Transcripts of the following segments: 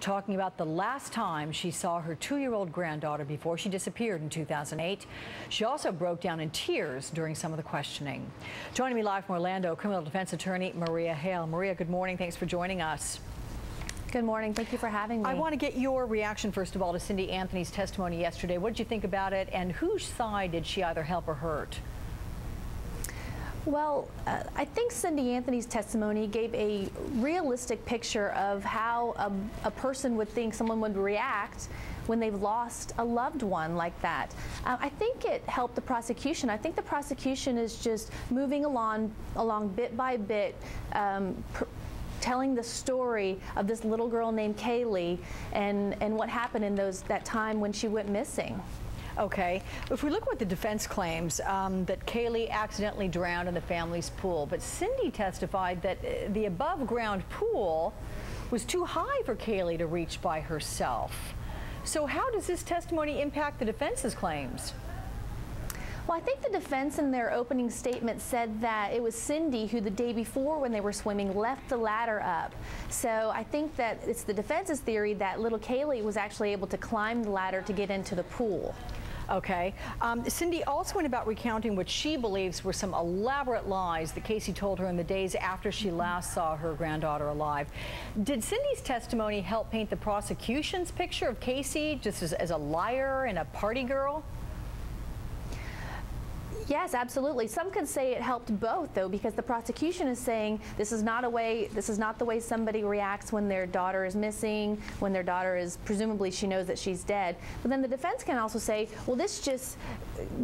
talking about the last time she saw her two-year-old granddaughter before she disappeared in 2008. She also broke down in tears during some of the questioning. Joining me live from Orlando, criminal defense attorney Maria Hale. Maria, good morning. Thanks for joining us. Good morning. Thank you for having me. I want to get your reaction, first of all, to Cindy Anthony's testimony yesterday. What did you think about it, and whose side did she either help or hurt? Well, uh, I think Cindy Anthony's testimony gave a realistic picture of how a, a, person would think someone would react when they've lost a loved one like that. Uh, I think it helped the prosecution. I think the prosecution is just moving along, along bit by bit, um, telling the story of this little girl named Kaylee and, and what happened in those that time when she went missing. Okay. If we look at what the defense claims, um, that Kaylee accidentally drowned in the family's pool, but Cindy testified that uh, the above ground pool was too high for Kaylee to reach by herself. So how does this testimony impact the defense's claims? Well, I think the defense in their opening statement said that it was Cindy who the day before when they were swimming left the ladder up. So I think that it's the defense's theory that little Kaylee was actually able to climb the ladder to get into the pool. Okay. Um, Cindy also went about recounting what she believes were some elaborate lies that Casey told her in the days after she last saw her granddaughter alive. Did Cindy's testimony help paint the prosecution's picture of Casey just as, as a liar and a party girl? Yes, absolutely. Some could say it helped both, though, because the prosecution is saying this is not a way, this is not the way somebody reacts when their daughter is missing, when their daughter is presumably she knows that she's dead. But then the defense can also say, well, this just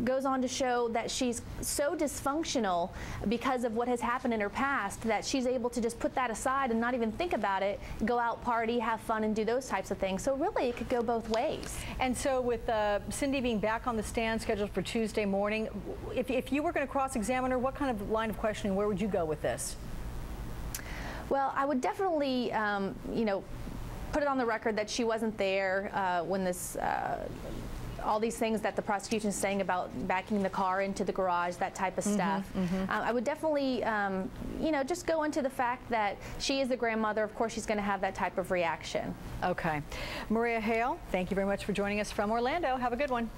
goes on to show that she's so dysfunctional because of what has happened in her past that she's able to just put that aside and not even think about it, go out, party, have fun, and do those types of things. So really, it could go both ways. And so, with uh, Cindy being back on the stand scheduled for Tuesday morning, if, if you were going to cross-examine her, what kind of line of questioning, where would you go with this? Well, I would definitely, um, you know, put it on the record that she wasn't there uh, when this uh, all these things that the prosecution is saying about backing the car into the garage, that type of mm -hmm, stuff. Mm -hmm. um, I would definitely, um, you know, just go into the fact that she is the grandmother. Of course, she's going to have that type of reaction. Okay. Maria Hale, thank you very much for joining us from Orlando. Have a good one.